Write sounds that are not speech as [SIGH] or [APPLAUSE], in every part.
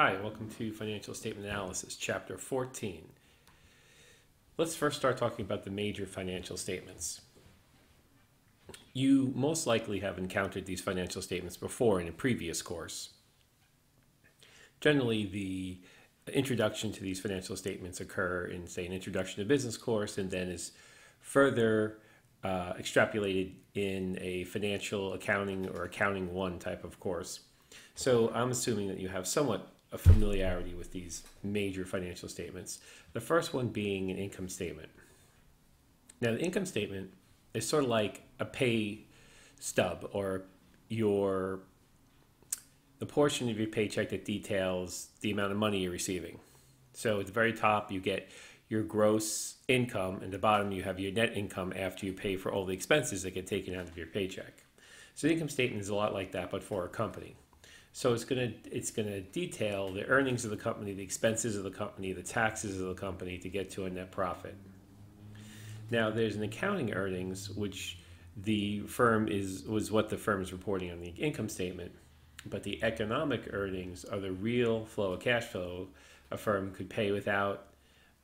Hi, welcome to Financial Statement Analysis, Chapter 14. Let's first start talking about the major financial statements. You most likely have encountered these financial statements before in a previous course. Generally, the introduction to these financial statements occur in, say, an introduction to business course and then is further uh, extrapolated in a financial accounting or accounting one type of course. So I'm assuming that you have somewhat a familiarity with these major financial statements. The first one being an income statement. Now, the income statement is sort of like a pay stub or your the portion of your paycheck that details the amount of money you're receiving. So at the very top, you get your gross income, and the bottom, you have your net income after you pay for all the expenses that get taken out of your paycheck. So the income statement is a lot like that, but for a company. So it's gonna it's gonna detail the earnings of the company, the expenses of the company, the taxes of the company to get to a net profit. Now there's an accounting earnings which the firm is was what the firm is reporting on the income statement, but the economic earnings are the real flow of cash flow a firm could pay without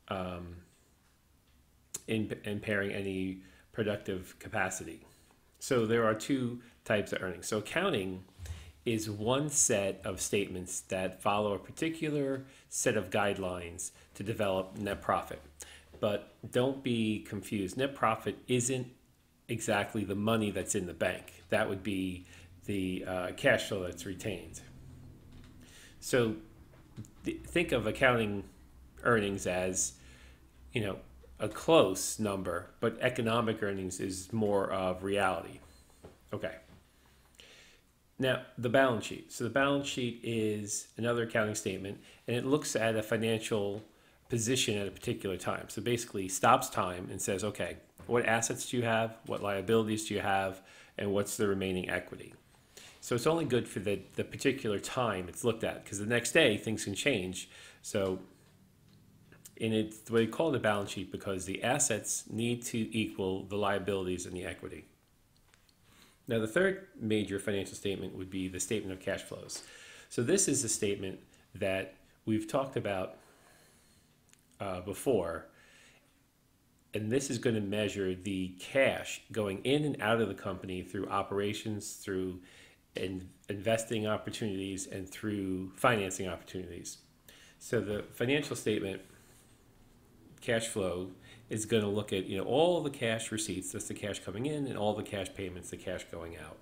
um, in, impairing any productive capacity. So there are two types of earnings. So accounting is one set of statements that follow a particular set of guidelines to develop net profit. But don't be confused. Net profit isn't exactly the money that's in the bank. That would be the uh, cash flow that's retained. So th- think of accounting earnings as, you know, a close number, but economic earnings is more of reality. Okay. Now, the balance sheet. So, the balance sheet is another accounting statement, and it looks at a financial position at a particular time. So, basically, stops time and says, okay, what assets do you have? What liabilities do you have? And what's the remaining equity? So, it's only good for the, the particular time it's looked at because the next day things can change. So, and in it, we call it a balance sheet because the assets need to equal the liabilities and the equity. Now, the third major financial statement would be the statement of cash flows. So, this is a statement that we've talked about uh, before, and this is going to measure the cash going in and out of the company through operations, through in investing opportunities, and through financing opportunities. So, the financial statement cash flow is going to look at you know all the cash receipts, that's the cash coming in, and all the cash payments, the cash going out,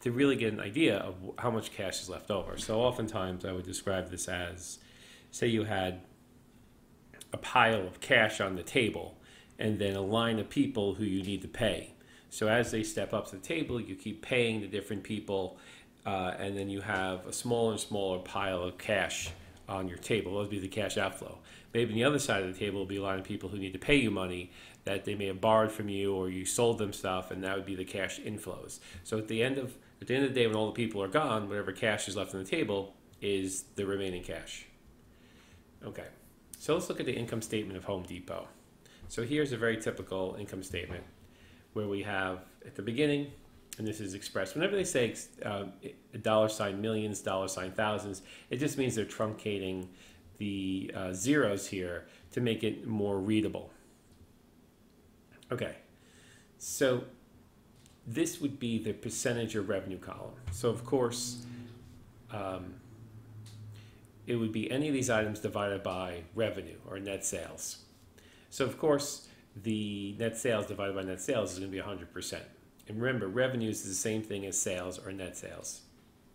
to really get an idea of how much cash is left over. So oftentimes I would describe this as, say you had a pile of cash on the table, and then a line of people who you need to pay. So as they step up to the table, you keep paying the different people, uh, and then you have a smaller and smaller pile of cash on your table. That would be the cash outflow. Maybe on the other side of the table will be a lot of people who need to pay you money that they may have borrowed from you or you sold them stuff, and that would be the cash inflows. So at the end of at the end of the day, when all the people are gone, whatever cash is left on the table is the remaining cash. Okay, so let's look at the income statement of Home Depot. So here's a very typical income statement where we have at the beginning, and this is expressed whenever they say uh, dollar sign millions, dollar sign thousands, it just means they're truncating the uh, zeros here to make it more readable. Okay, so this would be the percentage of revenue column. So of course, um, it would be any of these items divided by revenue or net sales. So of course, the net sales divided by net sales is going to be 100%. And remember, revenues is the same thing as sales or net sales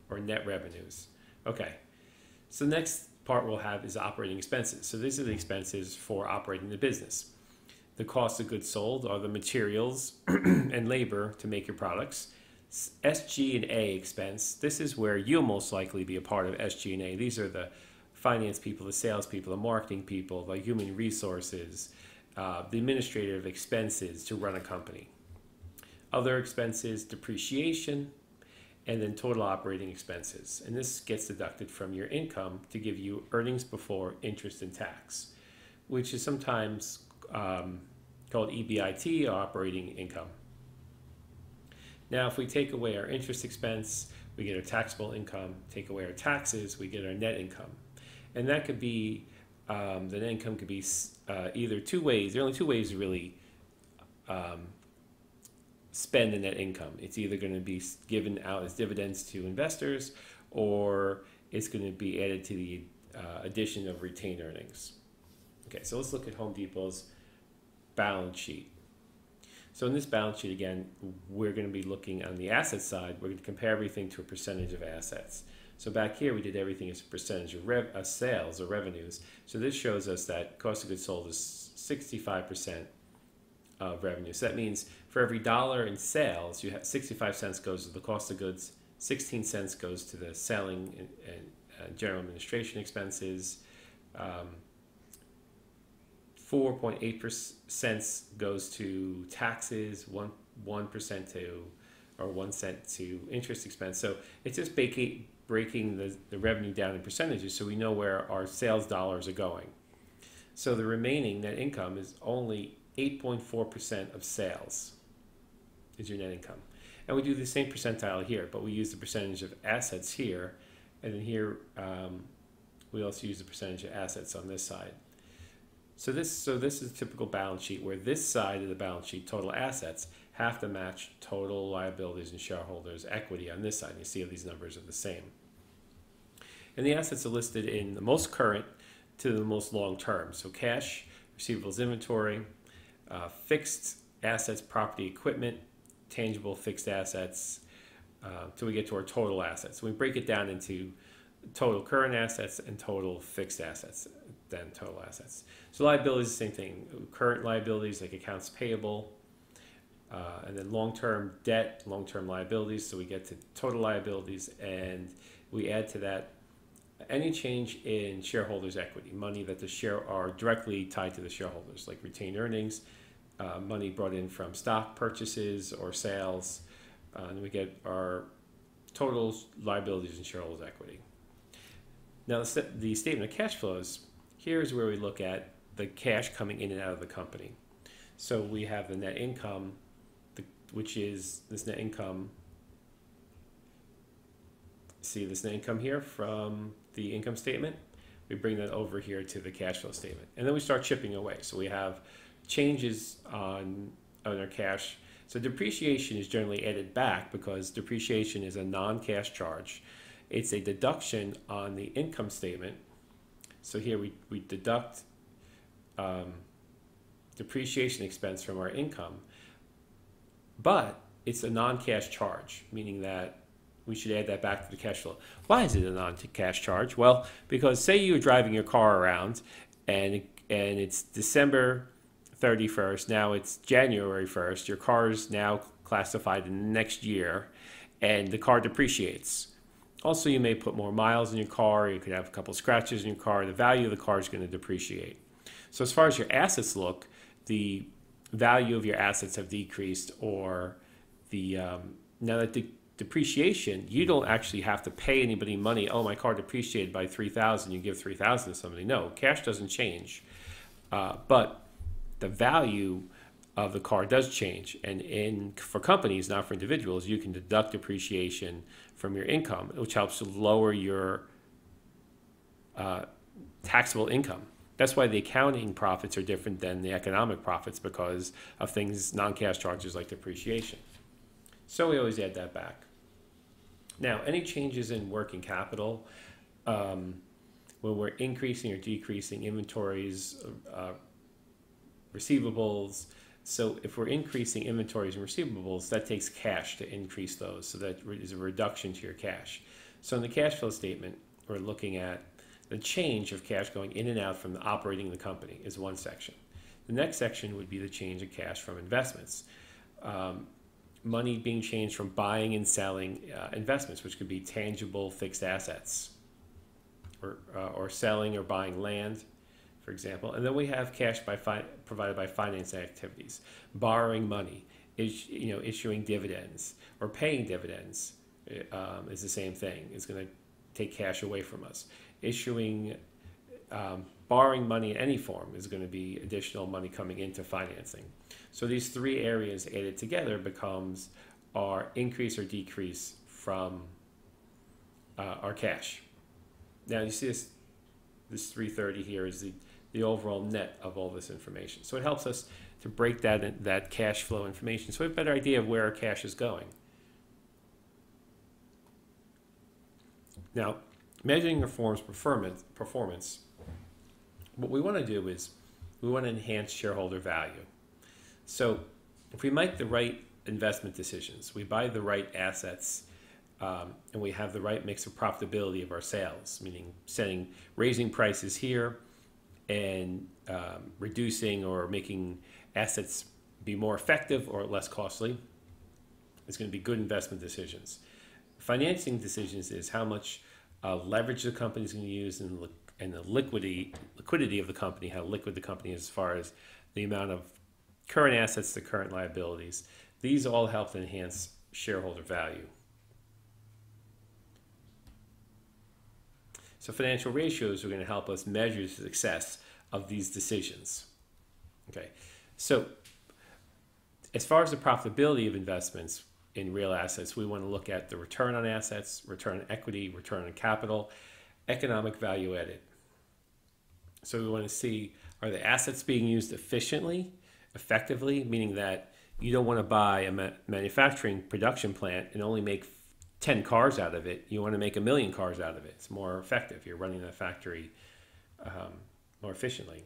or net revenues. Okay, so the next part we'll have is operating expenses. So these are the expenses for operating the business. The cost of goods sold are the materials [CLEARS THROAT] and labor to make your products. SG&A expense, this is where you'll most likely be a part of SG&A. These are the finance people, the sales people, the marketing people, the human resources, uh, the administrative expenses to run a company. Other expenses, depreciation, and then total operating expenses. And this gets deducted from your income to give you earnings before interest and tax, which is sometimes um, called EBIT, operating income. Now, if we take away our interest expense, we get our taxable income, take away our taxes, we get our net income. and that could be um, the net income could be uh, either two ways. There are only two ways to really um, spend the net income. It's either going to be given out as dividends to investors, or it's going to be added to the uh, addition of retained earnings. Okay, so let's look at Home Depot's balance sheet. So in this balance sheet, again, we're going to be looking on the asset side. We're going to compare everything to a percentage of assets. So back here, we did everything as a percentage of rev- uh, sales or revenues. So this shows us that cost of goods sold is 65% of revenue. So that means for every dollar in sales, you have 65 cents goes to the cost of goods, 16 cents goes to the selling and, and uh, general administration expenses. Um, 4.8 cents goes to taxes, one one percent to, or one cent to interest expense. So it's just breaking breaking the, the revenue down in percentages, so we know where our sales dollars are going. So the remaining net income is only 8.4 percent of sales. Is your net income, and we do the same percentile here, but we use the percentage of assets here, and then here um, we also use the percentage of assets on this side. So this so this is a typical balance sheet where this side of the balance sheet, total assets, have to match total liabilities and shareholders' equity on this side. You see how these numbers are the same. And the assets are listed in the most current to the most long term. So cash, receivables, inventory, uh, fixed assets, property, equipment, tangible fixed assets, uh, till we get to our total assets. So we break it down into total current assets and total fixed assets, then total assets. So liabilities, same thing. Current liabilities like accounts payable, uh, and then long-term debt, long-term liabilities. So we get to total liabilities, and we add to that any change in shareholders' equity, money that the share are directly tied to the shareholders, like retained earnings, uh, money brought in from stock purchases or sales, uh, and we get our total liabilities and shareholders' equity. Now, the, st- the statement of cash flows, here's where we look at the cash coming in and out of the company. So we have the net income, the, which is this net income. See this net income here from the income statement. We bring that over here to the cash flow statement. And then we start chipping away. So we have changes on, on our cash. So depreciation is generally added back because depreciation is a non-cash charge. It's a deduction on the income statement. So here we, we deduct um, depreciation expense from our income, but it's a non-cash charge, meaning that we should add that back to the cash flow. Why is it a non-cash charge? Well, because say you're driving your car around and and it's December 31st, now it's January 1st, your car is now classified in the next year and the car depreciates. Also, you may put more miles in your car, you could have a couple scratches in your car, the value of the car is going to depreciate. So as far as your assets look, the value of your assets have decreased or the um, now that the depreciation, you don't actually have to pay anybody money. Oh, my car depreciated by three thousand. You give three thousand to somebody. No, cash doesn't change, uh, but the value of the car does change. And in for companies, not for individuals, you can deduct depreciation from your income, which helps to lower your uh, taxable income. That's why the accounting profits are different than the economic profits because of things non-cash charges like depreciation. So we always add that back. Now, any changes in working capital, um, when we're increasing or decreasing inventories, uh, receivables. So if we're increasing inventories and receivables, that takes cash to increase those. So that is a reduction to your cash. So in the cash flow statement, we're looking at the change of cash going in and out from the operating the company is one section. The next section would be the change of cash from investments. Um, money being changed from buying and selling uh, investments, which could be tangible fixed assets, or, uh, or selling or buying land, for example. And then we have cash by fi- provided by financing activities, borrowing money, is, you know, issuing dividends or paying dividends um, is the same thing. It's going to take cash away from us. Issuing, um, borrowing money in any form is going to be additional money coming into financing. So these three areas added together becomes our increase or decrease from uh, our cash. Now you see this this 330 here is the, the overall net of all this information. So it helps us to break that, that cash flow information so we have a better idea of where our cash is going. Now, measuring a firm's performance, performance, what we want to do is we want to enhance shareholder value. So if we make the right investment decisions, we buy the right assets, um, and we have the right mix of profitability of our sales, meaning setting, raising prices here and um, reducing or making assets be more effective or less costly. It's going to be good investment decisions. Financing decisions is how much uh, leverage the company is going to use and, and the liquidity liquidity of the company, how liquid the company is as far as the amount of current assets to current liabilities. These all help enhance shareholder value. So financial ratios are going to help us measure the success of these decisions. Okay, so as far as the profitability of investments in real assets, we want to look at the return on assets, return on equity, return on capital, economic value added. So we want to see are the assets being used efficiently, effectively, meaning that you don't want to buy a manufacturing production plant and only make 10 cars out of it, you want to make a million cars out of it. It's more effective. You're running the factory um, more efficiently.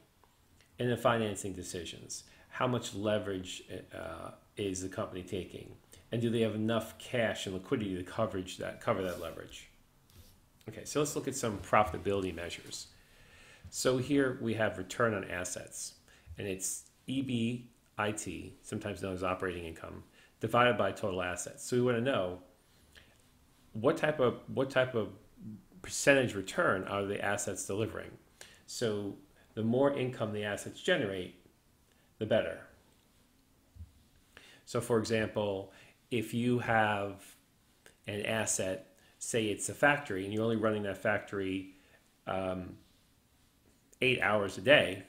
And the financing decisions. How much leverage uh, is the company taking? And do they have enough cash and liquidity to coverage that, cover that leverage? Okay, so let's look at some profitability measures. So here we have return on assets, and it's EBIT, sometimes known as operating income, divided by total assets. So we want to know what type of what type of percentage return are the assets delivering? So the more income the assets generate, the better. So for example, if you have an asset, say it's a factory, and you're only running that factory um, eight hours a day,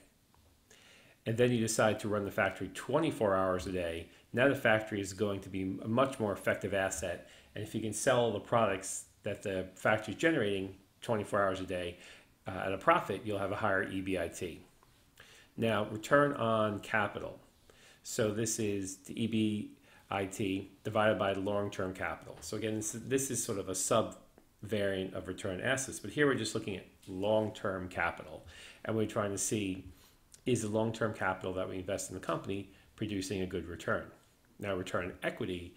and then you decide to run the factory 24 hours a day, now the factory is going to be a much more effective asset and if you can sell the products that the factory is generating 24 hours a day uh, at a profit, you'll have a higher EBIT. Now, return on capital. So this is the EBIT divided by the long-term capital. So again, this, is sort of a sub variant of return assets, but here we're just looking at long-term capital, and we're trying to see is the long-term capital that we invest in the company producing a good return. Now, return on equity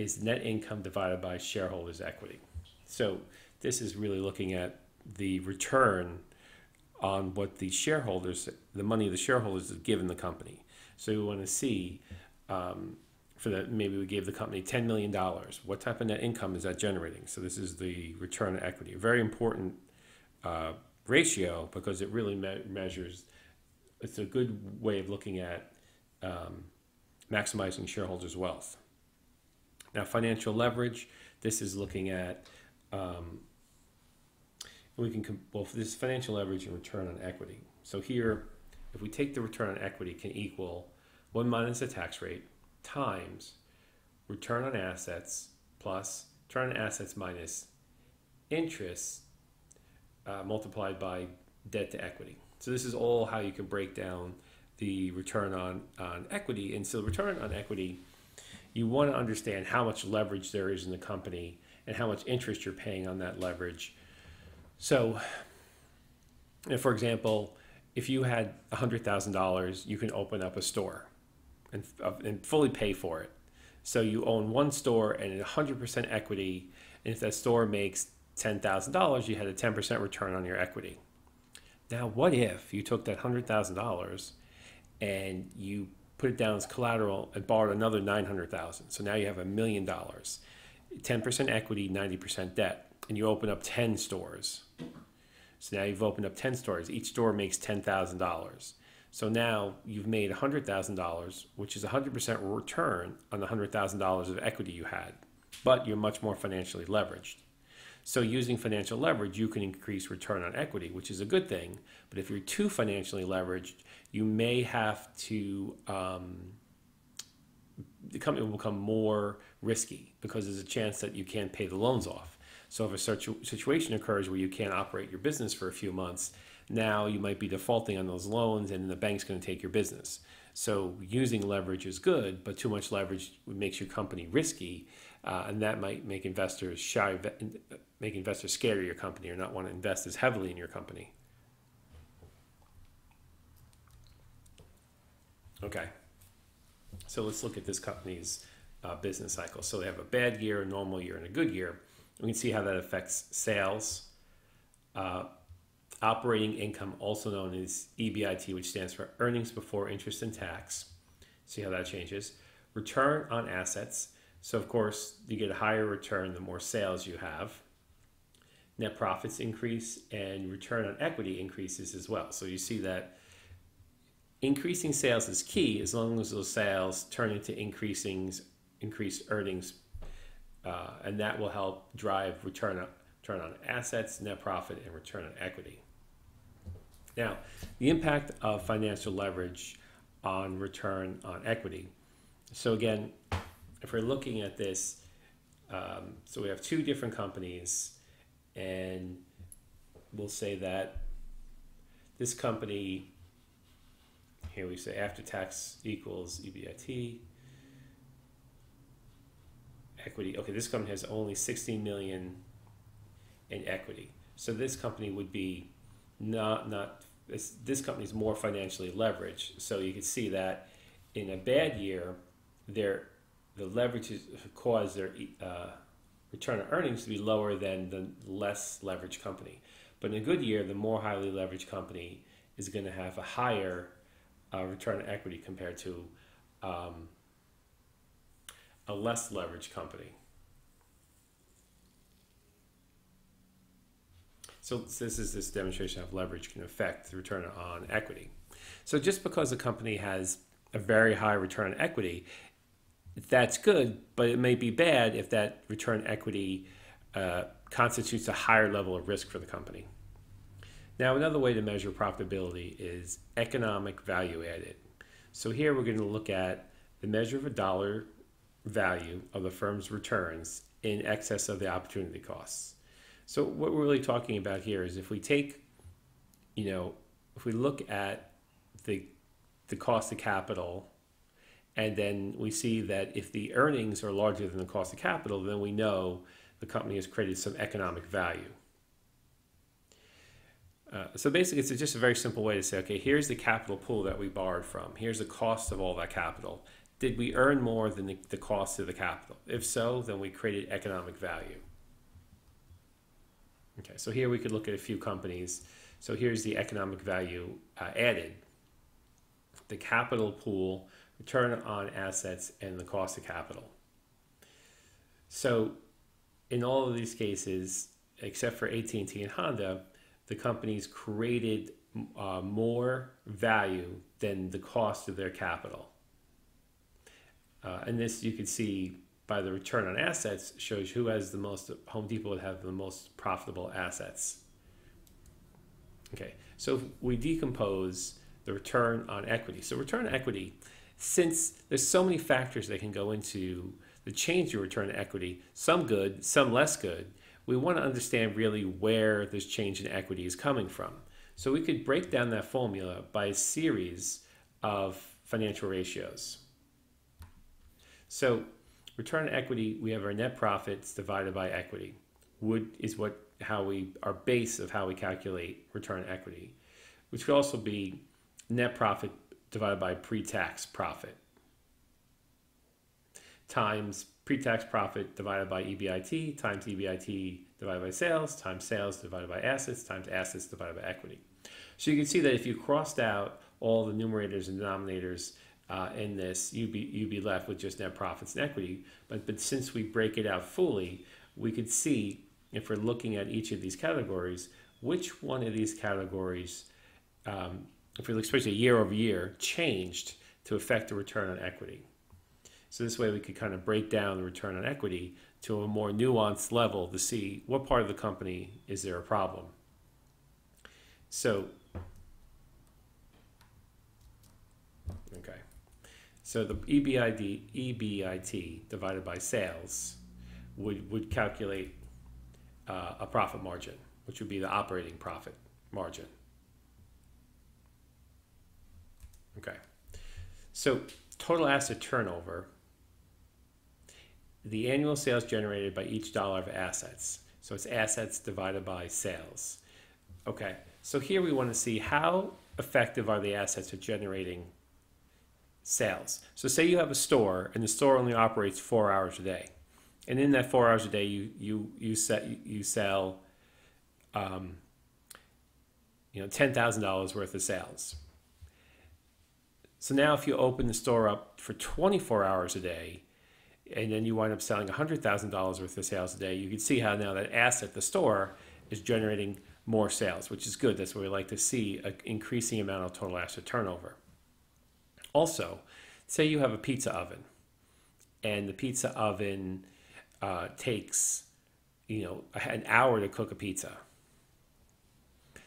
is net income divided by shareholders' equity. So this is really looking at the return on what the shareholders, the money the shareholders have given the company. So we want to see um, for that maybe we gave the company $10 million. What type of net income is that generating? So this is the return on equity. A very important uh, ratio because it really me- measures, it's a good way of looking at um, maximizing shareholders' wealth. Now, financial leverage, this is looking at, um, we can, well, this is financial leverage and return on equity. So here, if we take the return on equity can equal 1 minus the tax rate times return on assets plus return on assets minus interest uh, multiplied by debt to equity. So this is all how you can break down the return on, on equity. And so return on equity you want to understand how much leverage there is in the company and how much interest you're paying on that leverage. So, for example, if you had $100,000, you can open up a store and, and fully pay for it. So you own one store and 100% equity, and if that store makes $10,000, you had a 10% return on your equity. Now, what if you took that $100,000 and you put it down as collateral and borrowed another 900,000. So now you have a million dollars. 10% equity, 90% debt. And you open up 10 stores. So now you've opened up 10 stores. Each store makes $10,000. So now you've made $100,000, which is 100% return on the $100,000 of equity you had, but you're much more financially leveraged. So using financial leverage, you can increase return on equity, which is a good thing. But if you're too financially leveraged, you may have to um, the company will become more risky because there's a chance that you can't pay the loans off. So if a situ- situation occurs where you can't operate your business for a few months, now you might be defaulting on those loans and the bank's going to take your business. So using leverage is good, but too much leverage makes your company risky, uh, and that might make investors shy, make investors scared of your company or not want to invest as heavily in your company. Okay, so let's look at this company's uh, business cycle. So they have a bad year, a normal year, and a good year. We can see how that affects sales, uh, operating income, also known as EBIT, which stands for earnings before interest and tax. See how that changes. Return on assets. So, of course, you get a higher return the more sales you have. Net profits increase and return on equity increases as well. So, you see that increasing sales is key as long as those sales turn into increasing increased earnings, uh, and that will help drive return on, return on assets, net profit, and return on equity. Now, the impact of financial leverage on return on equity. So again, if we're looking at this, um, so we have two different companies, and we'll say that this company, here we say after tax equals EBIT, equity. Okay, this company has only 16 million in equity. So this company would be not not this, this company is more financially leveraged. So you can see that in a bad year, their the leverage has caused their uh, return on earnings to be lower than the less leveraged company. But in a good year, the more highly leveraged company is going to have a higher uh, return on equity compared to um, a less leveraged company. So this is this demonstration of leverage can affect the return on equity. So just because a company has a very high return on equity, that's good, but it may be bad if that return equity uh, constitutes a higher level of risk for the company. Now, another way to measure profitability is economic value added. So here we're going to look at the measure of a dollar value of the firm's returns in excess of the opportunity costs. So what we're really talking about here is if we take, you know, if we look at the the cost of capital and then we see that if the earnings are larger than the cost of capital, then we know the company has created some economic value. Uh, so basically, it's just a very simple way to say, okay, here's the capital pool that we borrowed from. Here's the cost of all that capital. Did we earn more than the, the cost of the capital? If so, then we created economic value. Okay, so here we could look at a few companies. So here's the economic value uh, added, the capital pool, return on assets, and the cost of capital. So in all of these cases, except for AT&T and Honda, the companies created uh, more value than the cost of their capital. Uh, and this you can see by the return on assets shows who has the most home depot would have the most profitable assets okay so we decompose the return on equity so return on equity since there's so many factors that can go into the change in return on equity some good some less good we want to understand really where this change in equity is coming from so we could break down that formula by a series of financial ratios so return on equity, we have our net profits divided by equity. Would is what how we our base of how we calculate return on equity, which could also be net profit divided by pre-tax profit times pre-tax profit divided by EBIT times EBIT divided by sales times sales divided by assets times assets divided by equity. So you can see that if you crossed out all the numerators and denominators uh, in this, you'd be you'd be left with just net profits and equity. But but since we break it out fully, we could see if we're looking at each of these categories, which one of these categories, um, if we look especially year over year, changed to affect the return on equity. So this way we could kind of break down the return on equity to a more nuanced level to see what part of the company is there a problem. So okay. So the EBID, EBIT divided by sales would, would calculate uh, a profit margin, which would be the operating profit margin. Okay. So total asset turnover, the annual sales generated by each dollar of assets. So it's assets divided by sales. Okay. So here we want to see how effective are the assets at generating sales. So say you have a store and the store only operates four hours a day. And in that four hours a day, you, you, you, set, you sell um, you know, $10,000 worth of sales. So now if you open the store up for 24 hours a day, and then you wind up selling $100,000 worth of sales a day, you can see how now that asset, the store, is generating more sales, which is good. That's what we like to see, an increasing amount of total asset turnover. Also, say you have a pizza oven, and the pizza oven uh, takes, you know, an hour to cook a pizza.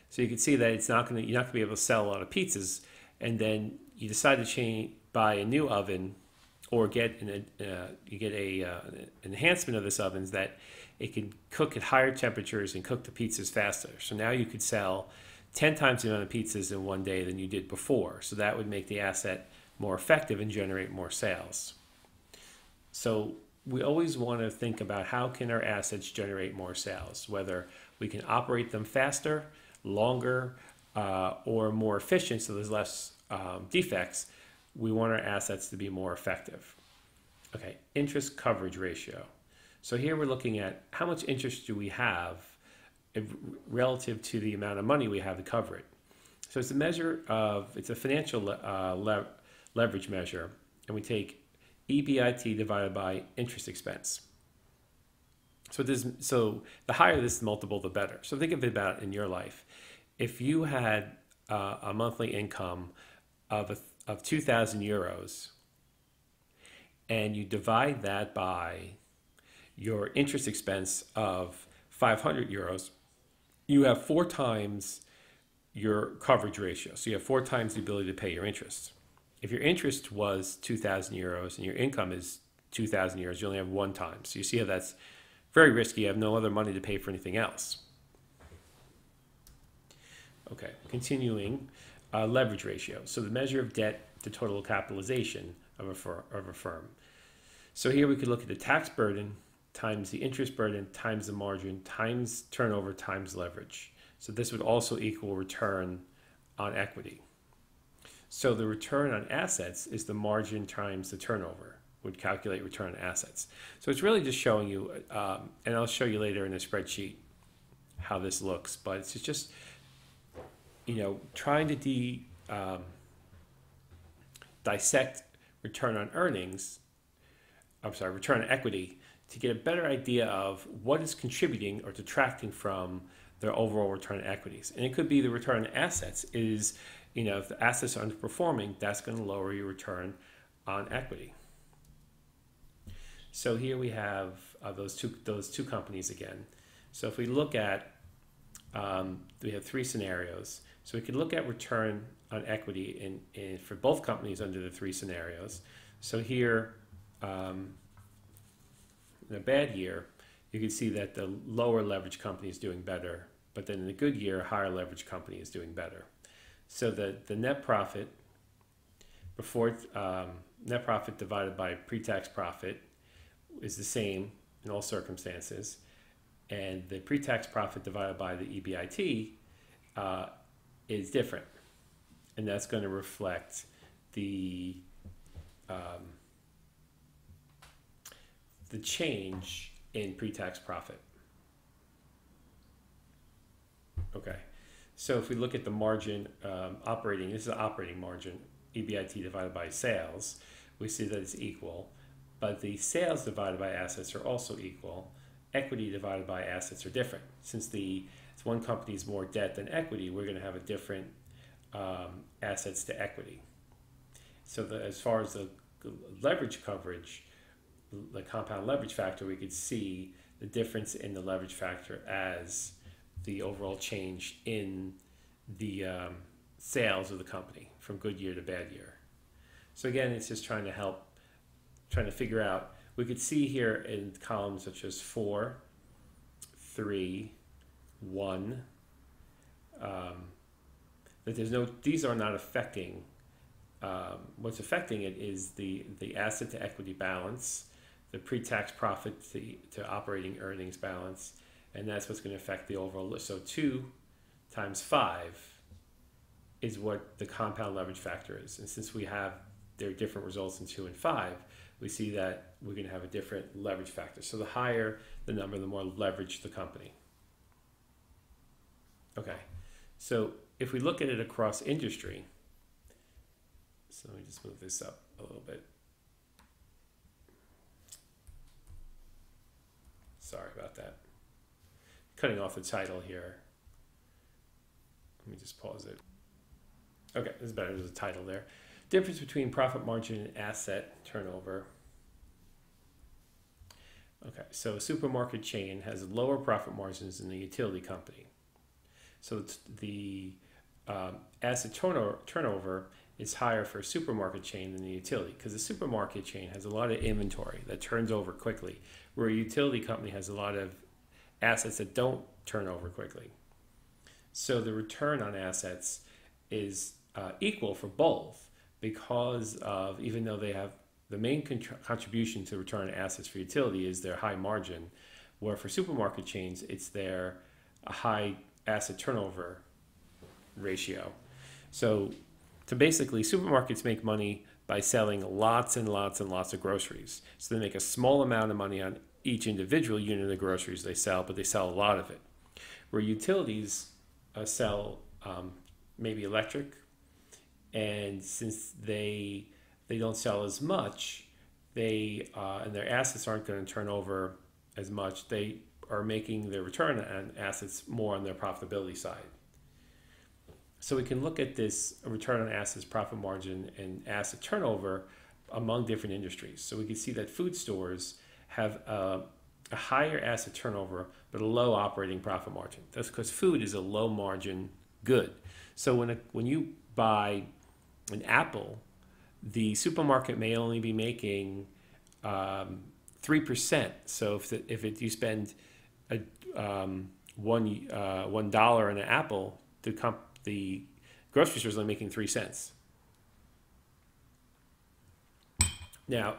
So you can see that it's not going to, you're not going to be able to sell a lot of pizzas, and then you decide to change, buy a new oven or get an, uh, you get a uh, enhancement of this oven that it can cook at higher temperatures and cook the pizzas faster. So now you could sell 10 times the amount of pizzas in one day than you did before. So that would make the asset more effective and generate more sales. So we always want to think about how can our assets generate more sales, whether we can operate them faster, longer, uh, or more efficient so there's less um, defects, we want our assets to be more effective. Okay, interest coverage ratio. So here we're looking at how much interest do we have relative to the amount of money we have to cover it. So it's a measure of, it's a financial uh, le leverage measure, and we take EBIT divided by interest expense. So this, so the higher this multiple, the better. So think of it about in your life. If you had uh, a monthly income of, a, of 2,000 euros and you divide that by your interest expense of 500 euros, you have four times your coverage ratio. So you have four times the ability to pay your interest. If your interest was 2,000 euros and your income is 2,000 euros, you only have one time. So you see how that's very risky. You have no other money to pay for anything else. Okay, continuing uh, leverage ratio. So the measure of debt to total capitalization of a, fir- of a firm. So here we could look at the tax burden times the interest burden times the margin times turnover times leverage. So this would also equal return on equity. So the return on assets is the margin times the turnover would calculate return on assets. So it's really just showing you, um, and I'll show you later in the spreadsheet how this looks, but it's just you know, trying to de, um, dissect return on earnings, I'm sorry, return on equity, to get a better idea of what is contributing or detracting from their overall return on equities. And it could be the return on assets is, you know, if the assets are underperforming, that's going to lower your return on equity. So here we have uh, those two those two companies again. So if we look at, um, we have three scenarios. So we could look at return on equity in, in for both companies under the three scenarios. So here, um, in a bad year, you can see that the lower leverage company is doing better, but then in a good year, a higher leverage company is doing better. So the, the net profit before um, net profit divided by pre-tax profit is the same in all circumstances, and the pre-tax profit divided by the EBIT uh, is different, and that's going to reflect the um, the change in pre-tax profit. Okay, so if we look at the margin um, operating, this is the operating margin, EBIT divided by sales, we see that it's equal, but the sales divided by assets are also equal. Equity divided by assets are different. Since the one company is more debt than equity, we're going to have a different um, assets to equity. So the, as far as the leverage coverage, the compound leverage factor, we could see the difference in the leverage factor as the overall change in the um, sales of the company from good year to bad year. So again, it's just trying to help, trying to figure out. We could see here in columns such as four, three, one. Um, that there's no; these are not affecting. Um, what's affecting it is the the asset to equity balance, the pre-tax profit to, to operating earnings balance, and that's what's going to affect the overall. So two times five is what the compound leverage factor is, and since we have there are different results in two and five, we see that we're going to have a different leverage factor. So the higher the number, the more leverage the company. Okay, so if we look at it across industry, so let me just move this up a little bit. Sorry about that. Cutting off the title here. Let me just pause it. Okay, this is better. There's a title there. Difference between profit margin and asset turnover. Okay, so a supermarket chain has lower profit margins than the utility company. So the um, asset turnover, turnover is higher for a supermarket chain than the utility because the supermarket chain has a lot of inventory that turns over quickly, where a utility company has a lot of assets that don't turn over quickly. So the return on assets is uh, equal for both because of even though they have the main contribution to return on assets for utility is their high margin, where for supermarket chains it's their high asset turnover ratio. So to basically supermarkets make money by selling lots and lots and lots of groceries. So they make a small amount of money on each individual unit of groceries they sell, but they sell a lot of it. Where utilities uh, sell um, maybe electric and since they they don't sell as much, they uh, and their assets aren't going to turn over as much. They are making their return on assets more on their profitability side. So we can look at this return on assets, profit margin, and asset turnover among different industries. So we can see that food stores have a, a higher asset turnover but a low operating profit margin. That's because food is a low margin good. So when a, when you buy an apple, the supermarket may only be making um, three percent. So if the, if it, you spend um, one uh, one dollar on an apple, the comp, the grocery store is only making three cents. Now,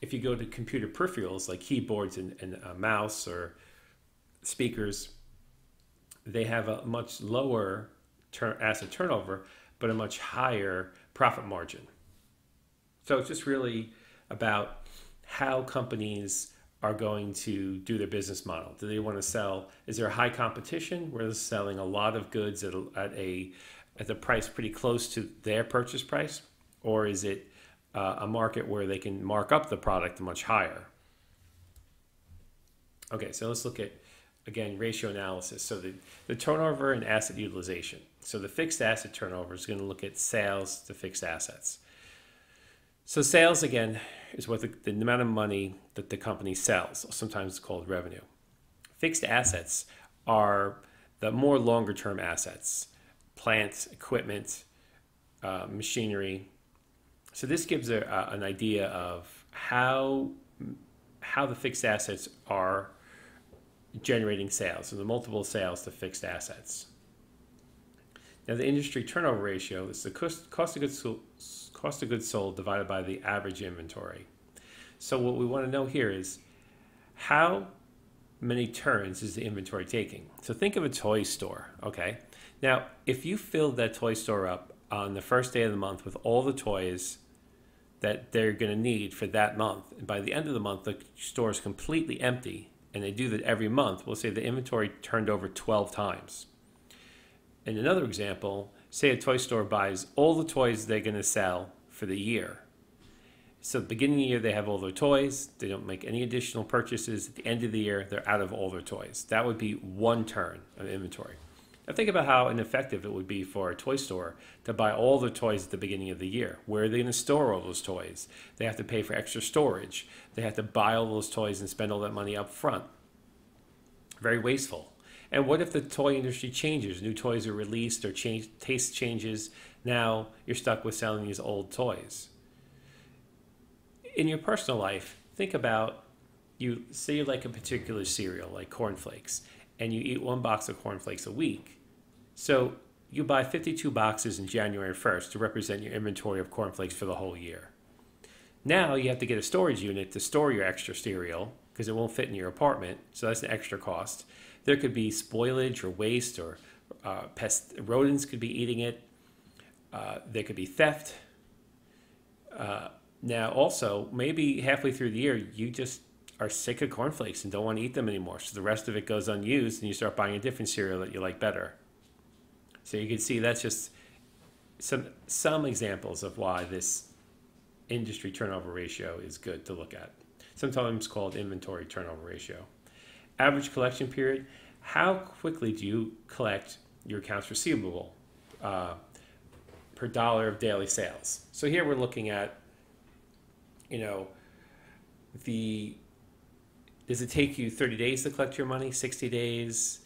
if you go to computer peripherals like keyboards and, and a mouse or speakers, they have a much lower ter- asset turnover, but a much higher profit margin. So it's just really about how companies are going to do their business model. Do they want to sell? Is there a high competition where they're selling a lot of goods at a, at a at the price pretty close to their purchase price, or is it uh, a market where they can mark up the product much higher? Okay, so let's look at again, ratio analysis. So the, the turnover and asset utilization. So the fixed asset turnover is going to look at sales to fixed assets. So sales, again, is what the, the amount of money that the company sells. Sometimes it's called revenue. Fixed assets are the more longer term assets, plants, equipment, uh, machinery. So this gives a, a, an idea of how how the fixed assets are generating sales, so the multiple sales to fixed assets. Now, the industry turnover ratio is the cost, of goods sold, cost of goods sold divided by the average inventory. So, what we want to know here is how many turns is the inventory taking? So, think of a toy store, okay? Now, if you filled that toy store up on the first day of the month with all the toys that they're going to need for that month, and by the end of the month, the store is completely empty, and they do that every month, we'll say the inventory turned over 12 times. In another example, say a toy store buys all the toys they're going to sell for the year. So at the beginning of the year, they have all their toys. They don't make any additional purchases. At the end of the year, they're out of all their toys. That would be one turn of inventory. Now think about how ineffective it would be for a toy store to buy all the toys at the beginning of the year. Where are they going to store all those toys? They have to pay for extra storage. They have to buy all those toys and spend all that money up front. Very wasteful. And what if the toy industry changes? New toys are released or change, taste changes. Now you're stuck with selling these old toys. In your personal life, think about you say you like a particular cereal, like cornflakes, and you eat one box of cornflakes a week. So you buy 52 boxes in January 1st to represent your inventory of cornflakes for the whole year. Now you have to get a storage unit to store your extra cereal because it won't fit in your apartment, so that's an extra cost. There could be spoilage or waste or uh, pest rodents could be eating it. Uh, there could be theft. Uh, now, also, maybe halfway through the year, you just are sick of cornflakes and don't want to eat them anymore. So the rest of it goes unused and you start buying a different cereal that you like better. So you can see that's just some some examples of why this industry turnover ratio is good to look at. Sometimes called inventory turnover ratio. Average collection period. How quickly do you collect your accounts receivable uh, per dollar of daily sales? So here we're looking at, you know, the does it take you 30 days to collect your money, 60 days,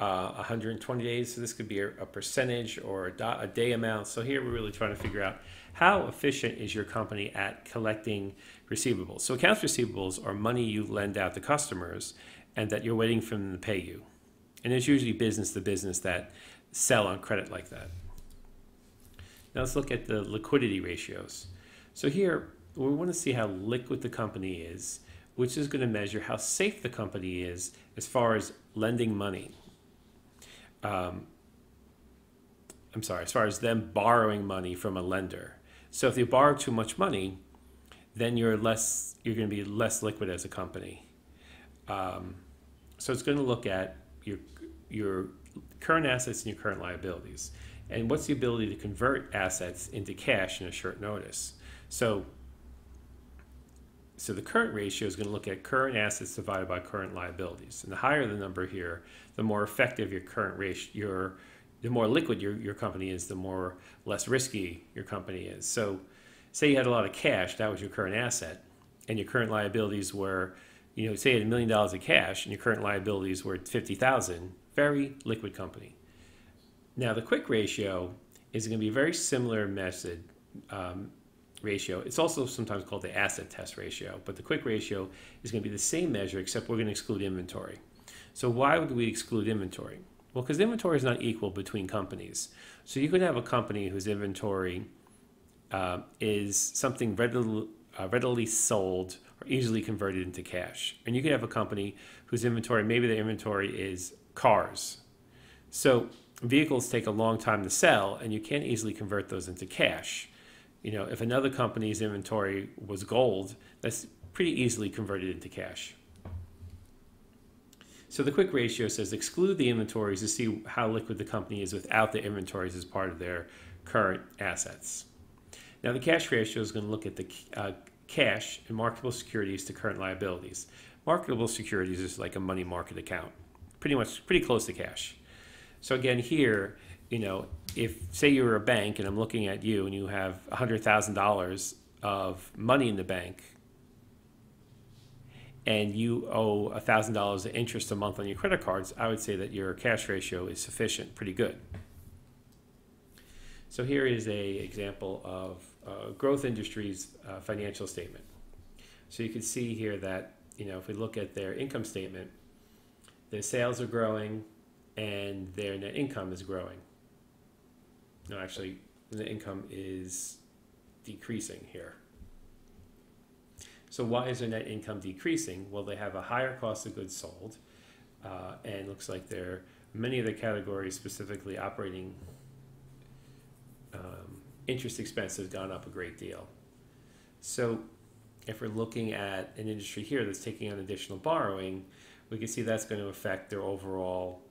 uh, 120 days? So this could be a, a percentage or a, do, a day amount. So here we're really trying to figure out how efficient is your company at collecting receivables. So accounts receivables are money you lend out to customers and that you're waiting for them to pay you. And it's usually business to business that sell on credit like that. Now let's look at the liquidity ratios. So here we want to see how liquid the company is which is going to measure how safe the company is as far as lending money. Um, I'm sorry, as far as them borrowing money from a lender. So if you borrow too much money, then you're less you're going to be less liquid as a company. Um, so it's going to look at your your current assets and your current liabilities, and what's the ability to convert assets into cash in a short notice. So so the current ratio is going to look at current assets divided by current liabilities. And the higher the number here, the more effective your current ratio, your, the more liquid your, your company is, the more less risky your company is. So say you had a lot of cash, that was your current asset, and your current liabilities were, you know, say a million dollars of cash and your current liabilities were 50,000, very liquid company. Now the quick ratio is going to be a very similar method um, ratio. It's also sometimes called the acid test ratio, but the quick ratio is going to be the same measure except we're going to exclude inventory. So why would we exclude inventory? Well, because inventory is not equal between companies. So you could have a company whose inventory uh, is something readily, uh, readily sold or easily converted into cash. And you could have a company whose inventory, maybe the inventory is cars. So vehicles take a long time to sell and you can't easily convert those into cash you know, if another company's inventory was gold, that's pretty easily converted into cash. So the quick ratio says exclude the inventories to see how liquid the company is without the inventories as part of their current assets. Now the cash ratio is going to look at the uh, cash and marketable securities to current liabilities. Marketable securities is like a money market account, pretty much pretty close to cash. So again, here you know, if say you're a bank and I'm looking at you and you have $100,000 of money in the bank and you owe $1,000 of interest a month on your credit cards, I would say that your cash ratio is sufficient, pretty good. So here is a example of uh, growth industries uh, financial statement. So you can see here that, you know, if we look at their income statement, their sales are growing and their net income is growing no, actually, the income is decreasing here. So why is their net income decreasing? Well, they have a higher cost of goods sold, uh, and looks like their many of the categories, specifically operating um, interest expense, has gone up a great deal. So if we're looking at an industry here that's taking on additional borrowing, we can see that's going to affect their overall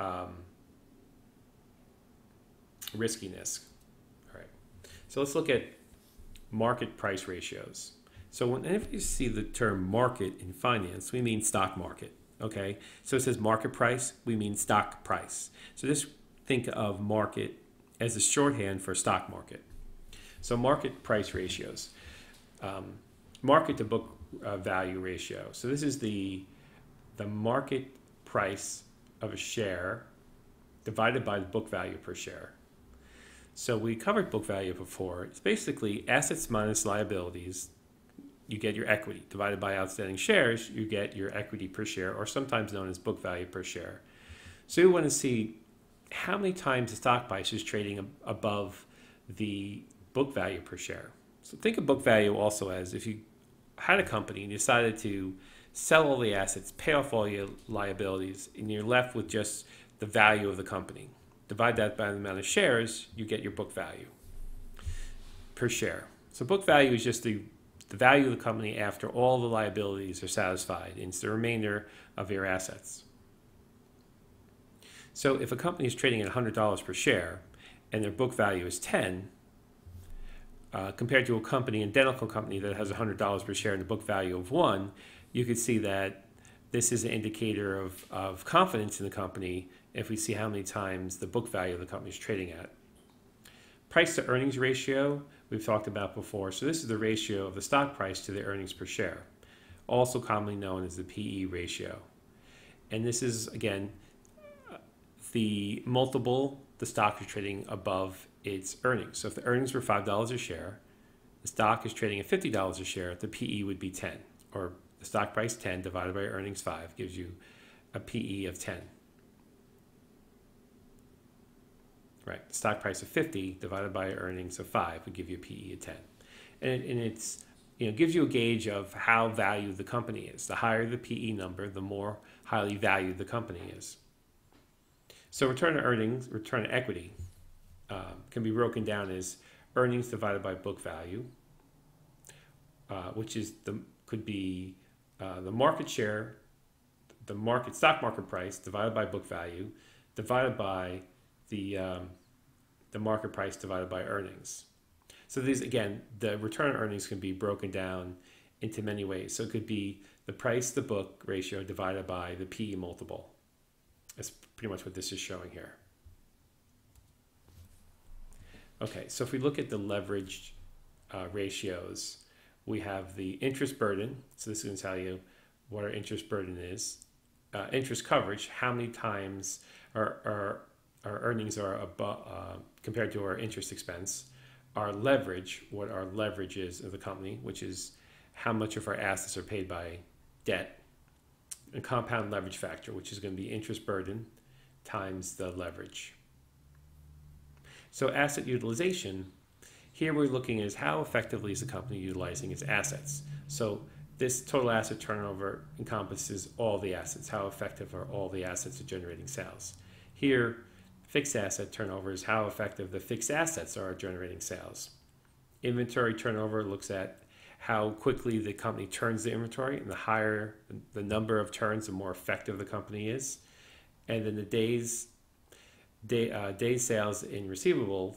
um, riskiness. All right. So let's look at market price ratios. So whenever you see the term market in finance, we mean stock market. Okay. So it says market price, we mean stock price. So just think of market as a shorthand for stock market. So market price ratios, um, market to book uh, value ratio. So this is the the market price of a share divided by the book value per share. So we covered book value before. It's basically assets minus liabilities you get your equity. Divided by outstanding shares, you get your equity per share, or sometimes known as book value per share. So you want to see how many times the stock price is trading above the book value per share. So think of book value also as if you had a company and you decided to sell all the assets, pay off all your liabilities, and you're left with just the value of the company. Divide that by the amount of shares, you get your book value per share. So book value is just the, the value of the company after all the liabilities are satisfied. It's the remainder of your assets. So if a company is trading at $100 per share and their book value is 10, uh, compared to a company, a dental company that has $100 per share and a book value of one, you could see that this is an indicator of, of confidence in the company if we see how many times the book value of the company is trading at. Price to earnings ratio we've talked about before. So this is the ratio of the stock price to the earnings per share, also commonly known as the PE ratio. And this is, again, the multiple the stock is trading above its earnings. So if the earnings were $5 a share, the stock is trading at $50 a share, the PE would be 10, or the stock price 10 divided by earnings 5 gives you a PE of 10. Right. The stock price of 50 divided by earnings of 5 would give you a PE of 10. And, and it's you know gives you a gauge of how valued the company is. The higher the PE number, the more highly valued the company is. So return to earnings, return to equity um, can be broken down as earnings divided by book value, uh, which is the could be uh, the market share, the market stock market price divided by book value, divided by the um, the market price divided by earnings. So these again, the return on earnings can be broken down into many ways. So it could be the price to book ratio divided by the PE multiple. Pretty much what this is showing here. Okay, so if we look at the leveraged uh, ratios, we have the interest burden. So this is going to tell you what our interest burden is. Uh, interest coverage, how many times our, our our earnings are above, uh, compared to our interest expense. Our leverage, what our leverage is of the company, which is how much of our assets are paid by debt, and compound leverage factor, which is going to be interest burden times the leverage. So asset utilization, here we're looking at how effectively is the company utilizing its assets. So this total asset turnover encompasses all the assets. How effective are all the assets at generating sales? Here, Fixed asset turnover is how effective the fixed assets are at generating sales. Inventory turnover looks at how quickly the company turns the inventory, and the higher the number of turns, the more effective the company is. And then the days day, uh, day sales in receivable,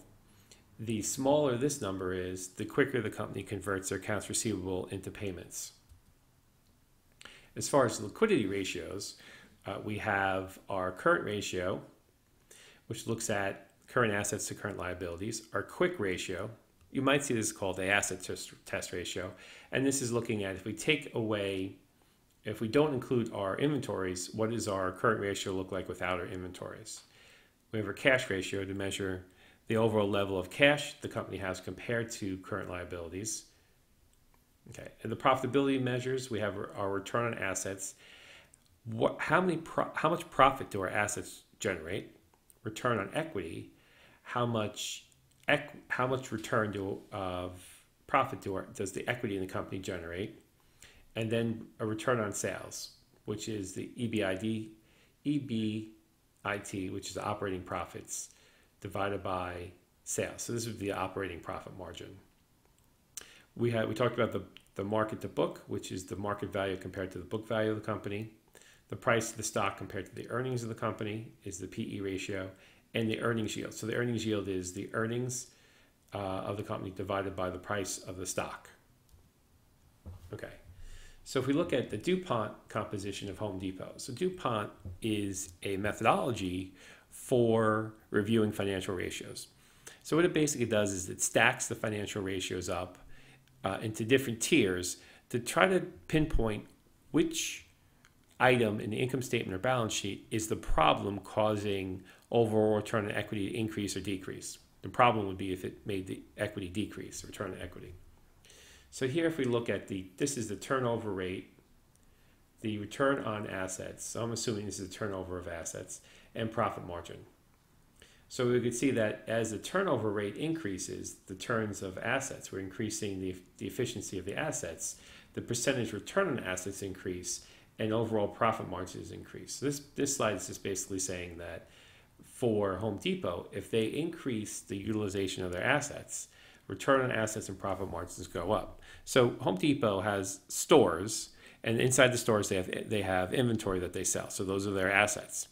the smaller this number is, the quicker the company converts their accounts receivable into payments. As far as liquidity ratios, uh, we have our current ratio, which looks at current assets to current liabilities. Our quick ratio, you might see this called the acid test ratio. And this is looking at if we take away, if we don't include our inventories, what does our current ratio look like without our inventories? We have our cash ratio to measure the overall level of cash the company has compared to current liabilities. Okay, and the profitability measures, we have our return on assets. What, how many, how much profit do our assets generate? return on equity, how much how much return do, of profit do our, does the equity in the company generate, and then a return on sales, which is the EBID, EBIT, which is operating profits divided by sales. So this would be the operating profit margin. We had we talked about the the market to book, which is the market value compared to the book value of the company. The price of the stock compared to the earnings of the company is the PE ratio, and the earnings yield. So the earnings yield is the earnings uh, of the company divided by the price of the stock. Okay. So if we look at the DuPont composition of Home Depot, so DuPont is a methodology for reviewing financial ratios. So what it basically does is it stacks the financial ratios up uh, into different tiers to try to pinpoint which item in the income statement or balance sheet is the problem causing overall return on equity to increase or decrease. The problem would be if it made the equity decrease, return on equity. So here, if we look at the, this is the turnover rate, the return on assets. So I'm assuming this is the turnover of assets and profit margin. So we could see that as the turnover rate increases, the turns of assets, we're increasing the, the efficiency of the assets, the percentage return on assets increase, and overall profit margins increase. So this, this slide is just basically saying that for Home Depot, if they increase the utilization of their assets, return on assets and profit margins go up. So Home Depot has stores, and inside the stores they have they have inventory that they sell. So those are their assets.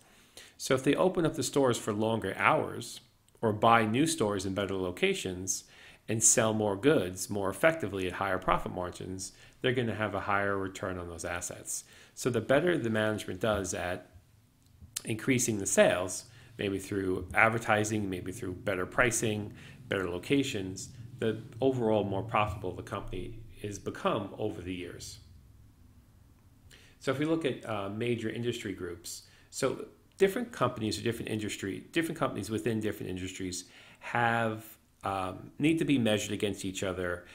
So if they open up the stores for longer hours or buy new stores in better locations and sell more goods more effectively at higher profit margins, they're going to have a higher return on those assets. So the better the management does at increasing the sales, maybe through advertising, maybe through better pricing, better locations, the overall more profitable the company is become over the years. So if we look at uh, major industry groups, so different companies or different industry, different companies within different industries have um, need to be measured against each other.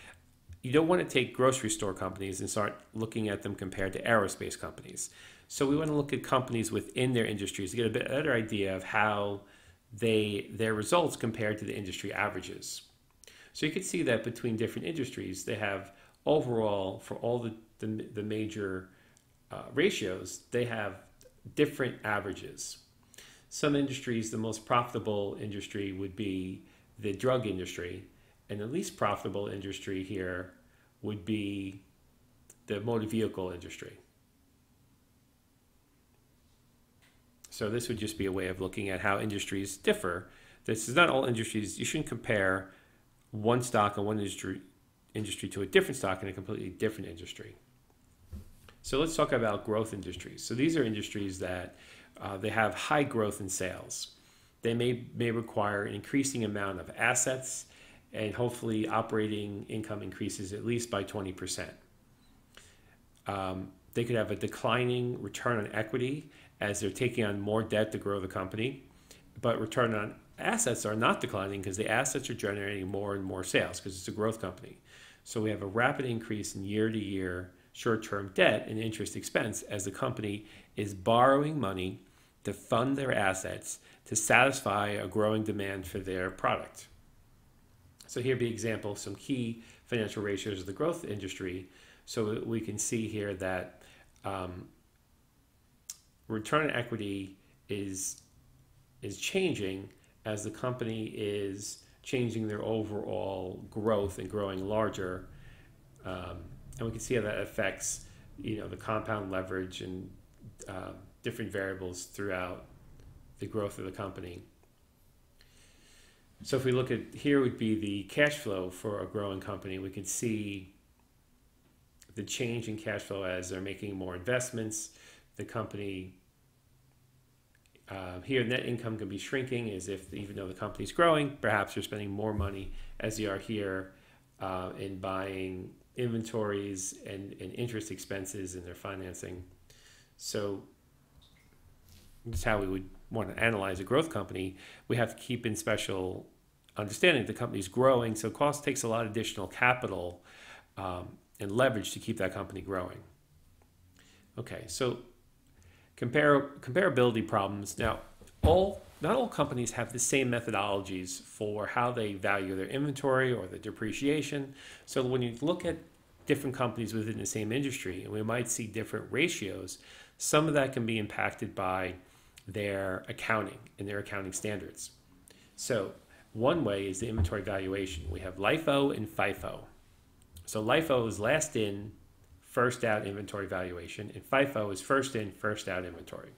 You don't want to take grocery store companies and start looking at them compared to aerospace companies. So we want to look at companies within their industries to get a better idea of how they their results compared to the industry averages. So you can see that between different industries, they have overall for all the the, the major uh, ratios, they have different averages. Some industries, the most profitable industry would be the drug industry, and the least profitable industry here would be the motor vehicle industry. So this would just be a way of looking at how industries differ. This is not all industries. You shouldn't compare one stock and one industry industry to a different stock in a completely different industry. So let's talk about growth industries. So these are industries that uh, they have high growth in sales. They may, may require an increasing amount of assets and hopefully operating income increases at least by 20%. Um, they could have a declining return on equity as they're taking on more debt to grow the company, but return on assets are not declining because the assets are generating more and more sales because it's a growth company. So we have a rapid increase in year to year short term debt and interest expense as the company is borrowing money to fund their assets to satisfy a growing demand for their product. So, here be example some key financial ratios of the growth industry. So, we can see here that um, return on equity is, is changing as the company is changing their overall growth and growing larger. Um, and we can see how that affects you know the compound leverage and uh, different variables throughout the growth of the company. So if we look at here would be the cash flow for a growing company, we can see the change in cash flow as they're making more investments. The company uh, here net income can be shrinking as if even though the company's growing, perhaps you're spending more money as you are here uh, in buying inventories and, and interest expenses in their financing. So that's how we would want to analyze a growth company. We have to keep in special understanding the company's growing, so cost takes a lot of additional capital um, and leverage to keep that company growing. Okay, so compare comparability problems. Now, all not all companies have the same methodologies for how they value their inventory or the depreciation. So when you look at different companies within the same industry, and we might see different ratios, some of that can be impacted by their accounting and their accounting standards. So one way is the inventory valuation. We have LIFO and FIFO. So LIFO is last in, first out inventory valuation, and FIFO is first in, first out inventory.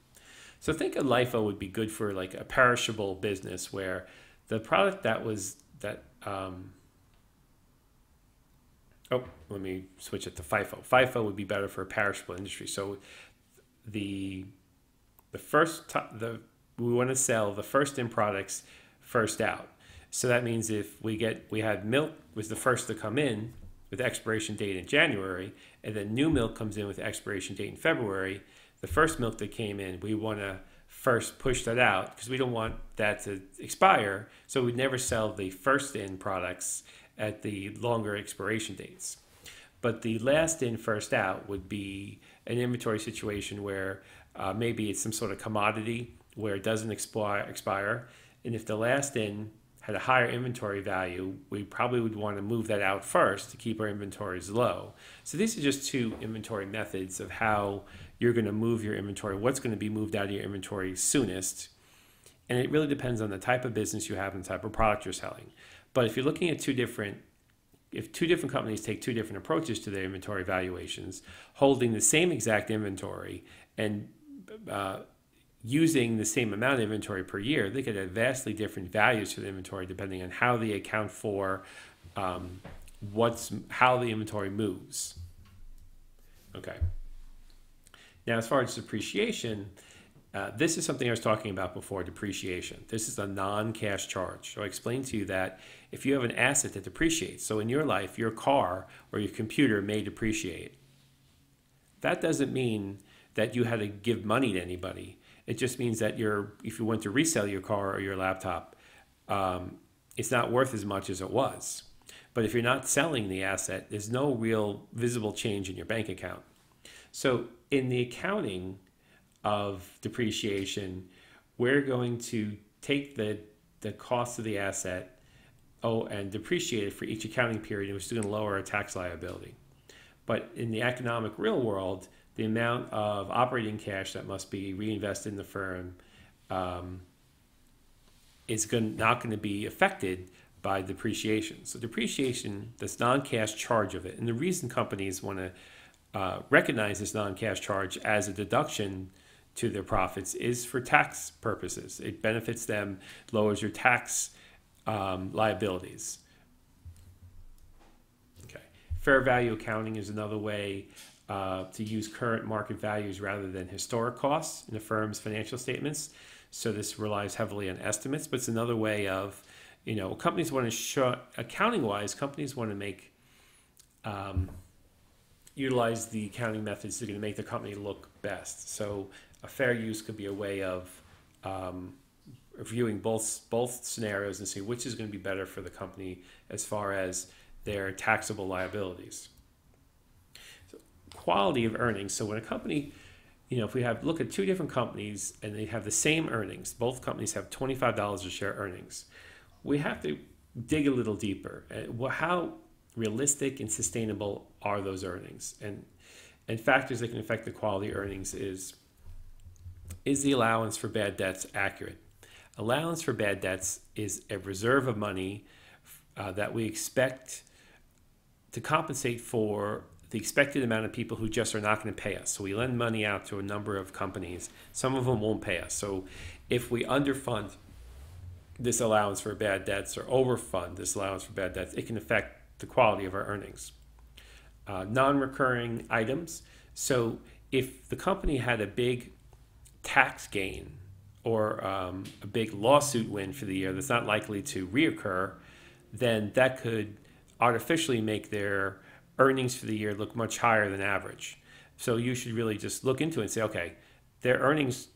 So think a LIFO would be good for like a perishable business where the product that was that um, oh let me switch it to FIFO. FIFO would be better for a perishable industry. So the the first the we want to sell the first in products first out. So that means if we get we had milk was the first to come in with expiration date in January, and then new milk comes in with expiration date in February the first milk that came in, we want to first push that out because we don't want that to expire. So we'd never sell the first in products at the longer expiration dates. But the last in, first out would be an inventory situation where uh, maybe it's some sort of commodity where it doesn't expire, expire. And if the last in had a higher inventory value, we probably would want to move that out first to keep our inventories low. So these are just two inventory methods of how you're going to move your inventory, what's going to be moved out of your inventory soonest. And it really depends on the type of business you have and the type of product you're selling. But if you're looking at two different if two different companies take two different approaches to their inventory valuations, holding the same exact inventory and uh, using the same amount of inventory per year, they could have vastly different values to the inventory depending on how they account for um, what's how the inventory moves. Okay. Now, as far as depreciation, uh, this is something I was talking about before depreciation. This is a non cash charge. So I explained to you that if you have an asset that depreciates, so in your life, your car or your computer may depreciate, that doesn't mean that you had to give money to anybody. It just means that you're, if you went to resell your car or your laptop, um, it's not worth as much as it was. But if you're not selling the asset, there's no real visible change in your bank account. So in the accounting, of depreciation, we're going to take the, the cost of the asset oh, and depreciate it for each accounting period, and we're is going to lower our tax liability. But in the economic real world, the amount of operating cash that must be reinvested in the firm um, is going, not going to be affected by depreciation. So depreciation, this non-cash charge of it, and the reason companies want to uh, recognize this non-cash charge as a deduction to their profits is for tax purposes. It benefits them, lowers your tax um, liabilities. Okay. Fair value accounting is another way uh, to use current market values rather than historic costs in the firm's financial statements. So this relies heavily on estimates, but it's another way of, you know, companies want to show, accounting wise, companies want to make, um, utilize the accounting methods that are going to make the company look best. So a fair use could be a way of um, reviewing both both scenarios and see which is going to be better for the company as far as their taxable liabilities. Quality of earnings. So when a company, you know, if we have look at two different companies and they have the same earnings, both companies have twenty five dollars a share earnings, we have to dig a little deeper. Uh, how realistic and sustainable are those earnings? And and factors that can affect the quality earnings is is the allowance for bad debts accurate? Allowance for bad debts is a reserve of money uh, that we expect to compensate for the expected amount of people who just are not going to pay us. So we lend money out to a number of companies. Some of them won't pay us. So if we underfund this allowance for bad debts or overfund this allowance for bad debts, it can affect the quality of our earnings. Uh, non recurring items. So if the company had a big tax gain or um, a big lawsuit win for the year that's not likely to reoccur, then that could artificially make their earnings for the year look much higher than average. So you should really just look into it and say, okay, their earnings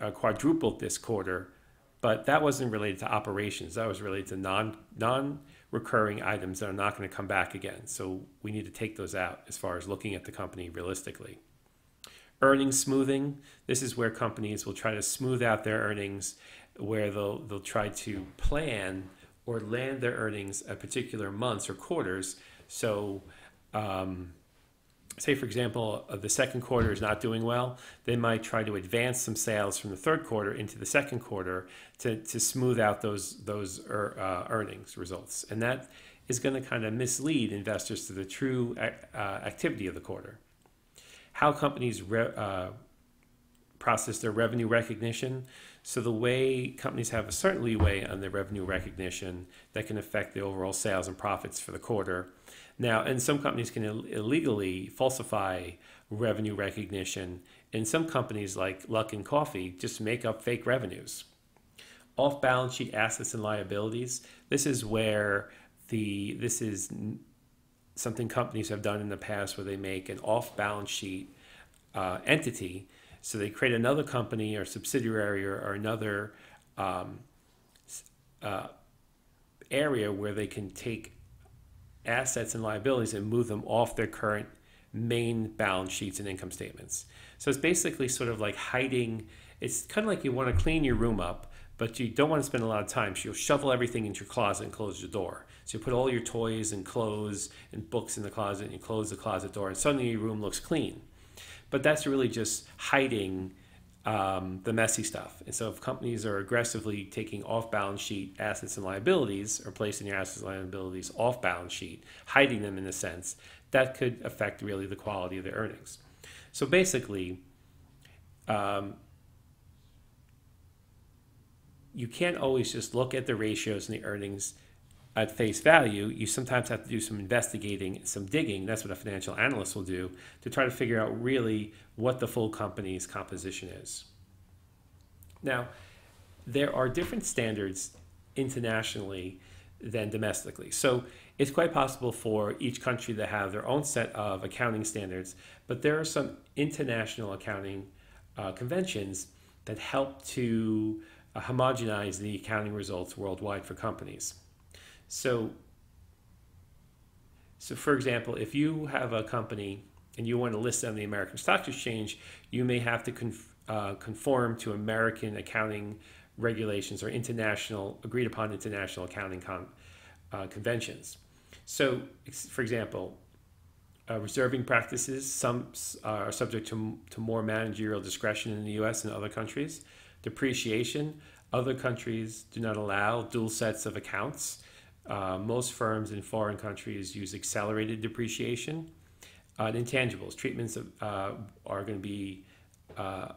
uh, quadrupled this quarter, but that wasn't related to operations. That was related to non non recurring items that are not going to come back again. So we need to take those out as far as looking at the company realistically. Earnings smoothing. This is where companies will try to smooth out their earnings, where they'll they'll try to plan or land their earnings at particular months or quarters. So, um, say for example, uh, the second quarter is not doing well, they might try to advance some sales from the third quarter into the second quarter to, to smooth out those those er, uh, earnings results, and that is going to kind of mislead investors to the true uh, activity of the quarter how companies re- uh, process their revenue recognition. So the way companies have a certain leeway on their revenue recognition that can affect the overall sales and profits for the quarter. Now, and some companies can Ill- illegally falsify revenue recognition, and some companies like Luckin Coffee just make up fake revenues. Off balance sheet assets and liabilities. This is where the this is something companies have done in the past where they make an off balance sheet uh, entity. So they create another company or subsidiary or, or another um, uh, area where they can take assets and liabilities and move them off their current main balance sheets and income statements. So it's basically sort of like hiding. It's kind of like you want to clean your room up, but you don't want to spend a lot of time. So you'll shovel everything into your closet and close your door. So you put all your toys and clothes and books in the closet and you close the closet door, and suddenly your room looks clean. But that's really just hiding um, the messy stuff. And so if companies are aggressively taking off balance sheet assets and liabilities or placing your assets and liabilities off balance sheet, hiding them in a sense, that could affect really the quality of their earnings. So basically, um, you can't always just look at the ratios and the earnings at face value, you sometimes have to do some investigating, some digging. That's what a financial analyst will do to try to figure out really what the full company's composition is. Now, there are different standards internationally than domestically. So it's quite possible for each country to have their own set of accounting standards, but there are some international accounting uh, conventions that help to uh, homogenize the accounting results worldwide for companies. So, so for example, if you have a company and you want to list on the American Stock Exchange, you may have to conf- uh, conform to American accounting regulations or international agreed upon international accounting con- uh, conventions. So, for example, uh, reserving practices some are subject to, to more managerial discretion in the U.S. and other countries. Depreciation, other countries do not allow dual sets of accounts. Uh, most firms in foreign countries use accelerated depreciation. Uh, intangibles, treatments of, uh, are going to be, uh,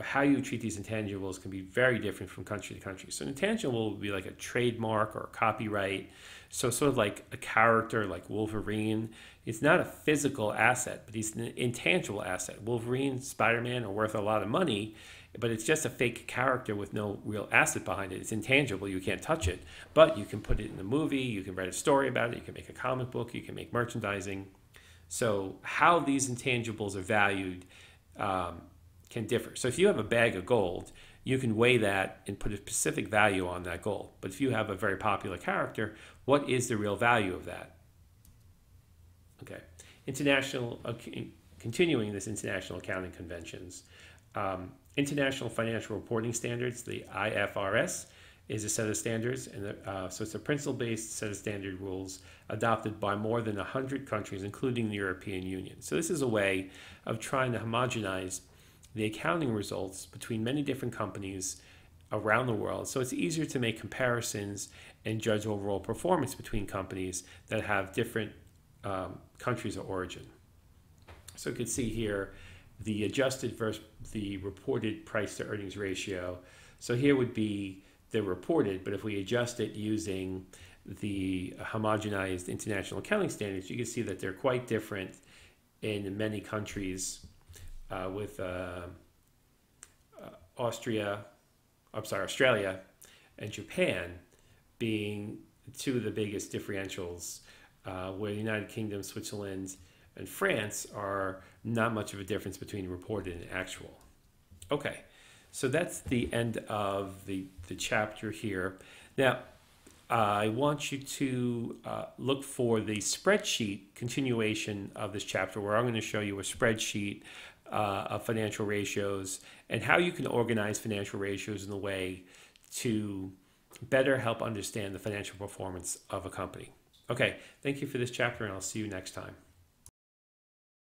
how you treat these intangibles can be very different from country to country. So, an intangible would be like a trademark or a copyright. So, sort of like a character like Wolverine. It's not a physical asset, but he's an intangible asset. Wolverine, Spider Man are worth a lot of money but it's just a fake character with no real asset behind it. It's intangible. You can't touch it, but you can put it in a movie. You can write a story about it. You can make a comic book. You can make merchandising. So how these intangibles are valued um, can differ. So if you have a bag of gold, you can weigh that and put a specific value on that gold. But if you have a very popular character, what is the real value of that? Okay, international. Uh, continuing this international accounting conventions. Um, International Financial Reporting Standards, the IFRS, is a set of standards, and uh, so it's a principle-based set of standard rules adopted by more than 100 countries, including the European Union. So this is a way of trying to homogenize the accounting results between many different companies around the world. So it's easier to make comparisons and judge overall performance between companies that have different um, countries of origin. So you can see here the adjusted versus the reported price to earnings ratio. So here would be the reported, but if we adjust it using the homogenized international accounting standards, you can see that they're quite different in many countries uh, with uh, uh, Austria, I'm sorry, Australia and Japan being two of the biggest differentials, uh, where the United Kingdom, Switzerland, and France are not much of a difference between reported and actual. Okay, so that's the end of the, the chapter here. Now, I want you to uh, look for the spreadsheet continuation of this chapter where I'm going to show you a spreadsheet uh, of financial ratios and how you can organize financial ratios in a way to better help understand the financial performance of a company. Okay, thank you for this chapter and I'll see you next time.